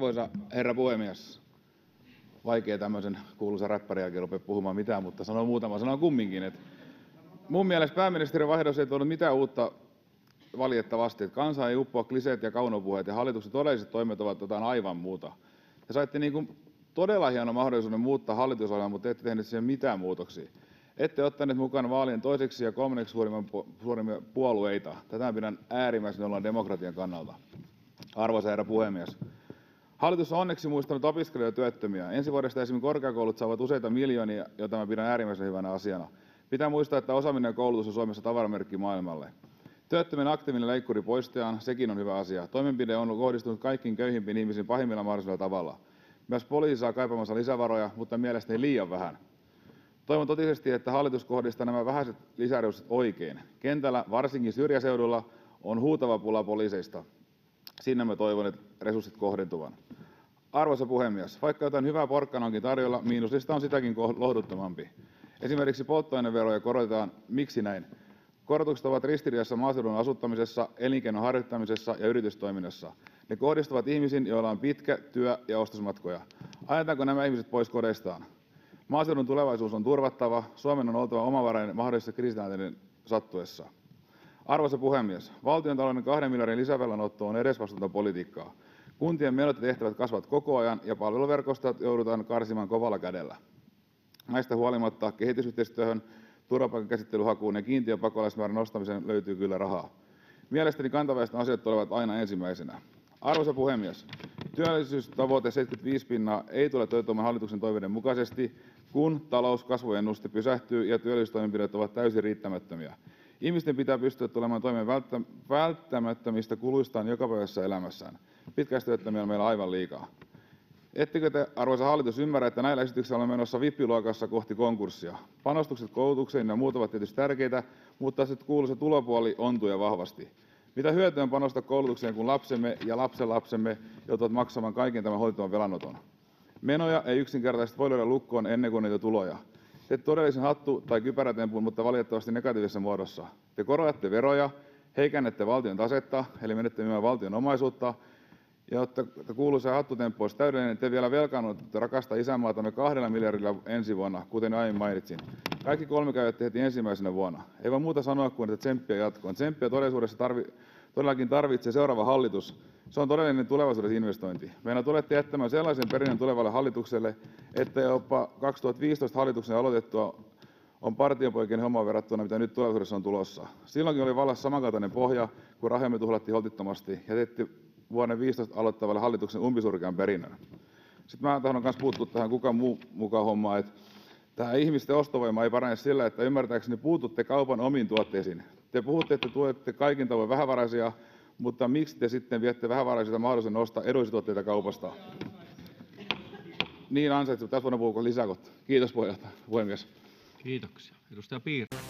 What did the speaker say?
Arvoisa herra puhemies! Vaikea tämmöisen kuuluisan räppärin jälkeen ruveta puhumaan mitään, mutta sanon muutaman sanan kumminkin. Minun mielestäni pääministerin vaihdos ei tuonut mitään uutta, valitettavasti. Kansaan eivät uppoa kliseet ja kaunopuheet, ja hallituksen todelliset toimet ovat jotain aivan muuta. Te saitte todella hienon mahdollisuuden muuttaa hallitusohjelmaa, mutta te ette tehneet siihen mitään muutoksia. Ette ottaneet mukaan vaalien toiseksi ja kolmanneksi suurimpia puolueita. Tätä pidän äärimmäisen nolona demokratian kannalta. Arvoisa herra puhemies! Hallitus on onneksi muistanut opiskelijoita ja työttömiä. Ensi vuodesta esimerkiksi korkeakoulut saavat useita miljoonia, mitä minä pidän äärimmäisen hyvänä asiana. Pitää muistaa, että osaaminen ja koulutus on Suomessa tavaramerkki maailmalle. Työttömien aktiivinen leikkuri poistetaan, sekin on hyvä asia. Toimenpide on kohdistunut kaikkiin köyhimpiin ihmisiin pahimmalla mahdollisella tavalla. Myös poliisi saa kaipaamansa lisävaroja, mutta mielestäni liian vähän. Toivon totisesti, että hallitus kohdistaa nämä vähäiset lisäresurssit oikein. Kentällä, varsinkin syrjäseudulla, on huutava pula poliiseista. Sinne minä toivon, että resurssit kohdentuvat. Arvoisa puhemies! Vaikka jotain hyvää porkkanaa onkin tarjolla, miinuslista on sitäkin lohduttomampi. Esimerkiksi polttoaineveroja korotetaan. Miksi näin? Korotukset ovat ristiriidassa maaseudun asuttamisessa, elinkeinon harjoittamisessa ja yritystoiminnassa. Ne kohdistuvat ihmisiin, joilla on pitkä työ- ja ostosmatkoja. Ajetaanko nämä ihmiset pois kodeistaan? Maaseudun tulevaisuus on turvattava. Suomen on oltava omavarainen mahdollisten kriisitilanteiden sattuessa. Arvoisa puhemies! Valtiontalouden kahden miljardin lisävelanotto on edesvastuutonta politiikkaa. Kuntien menot ja tehtävät kasvavat koko ajan, ja palveluverkostoa joudutaan karsimaan kovalla kädellä. Näistä huolimatta kehitysyhteistyöhön, turvapaikan käsittelyhakuun ja kiintiöpakolaismäärän nostamiseen löytyy kyllä rahaa. Mielestäni kantaväestön asiat tulevat aina ensimmäisenä. Arvoisa puhemies! Työllisyystavoite 75 pinnaa ei tule toteutumaan hallituksen toiveiden mukaisesti, kun talouskasvuennuste pysähtyy ja työllisyystoimenpiteet ovat täysin riittämättömiä. Ihmisten pitää pystyä tulemaan toimeen välttämättömistä kuluistaan jokapäiväisessä elämässään. Pitkäaikaistyöttömiä on meillä aivan liikaa. Ettekö te, arvoisa hallitus, ymmärrä, että näillä esityksillä ollaan menossa vippiluokassa kohti konkurssia? Panostukset koulutukseen ja muut ovat tietysti tärkeitä, mutta se kuuluisa tulopuoli ontuu ja vahvasti. Mitä hyötyä on panostaa koulutukseen, kun lapsemme ja lapsenlapsemme joutuvat maksamaan kaiken tämän holtittoman velanoton? Menoja ei yksinkertaisesti voi lyödä lukkoon ennen kuin on niitä tuloja. Teette todellisen hattu- tai kypärätempun, mutta valitettavasti negatiivisessa muodossa. Te korotatte veroja, heikennätte valtion tasetta eli menette myymään valtion omaisuutta, ja jotta kuuluisa hattutemppu olisi täydellinen, te vielä velkaannutatte rakasta isänmaatamme kahdella miljardilla ensi vuonna, kuten aiemmin mainitsin. Kaikki kolme käytätte heti ensimmäisenä vuonna. Ei voi muuta sanoa kuin että tsemppiä jatkoon. Tsemppiä todellisuudessa todellakin tarvitsee seuraava hallitus. Se on todellinen tulevaisuuden investointi. Meidän tulette jättämään sellaisen perinnön tulevalle hallitukselle, että jopa 2015 hallituksen aloitettua on partiopoikien homma verrattuna mitä nyt tulevaisuudessa on tulossa. Silloinkin oli vallassa samankaltainen pohja, kun rahojamme tuhlattiin holtittomasti. Jätitte vuonna 15 aloittavalle hallituksen umpisurkean perinnön. Sitten mä tahdon myös puuttua tähän kuka muu mukaan hommaan. Tämä ihmisten ostovoima ei parane sillä, että ymmärtääkseni puututte kaupan omiin tuotteisiin. Te puhutte, että tuette kaikin tavoin vähävaraisia, mutta miksi te sitten viette vähävaraisilta mahdollisuuden ostaa edullisia tuotteita kaupasta? Niin ansaitsevat. Tässä voidaan puhua lisää kohta. Kiitos, puhemies. Kiitoksia. — Edustaja Piirainen.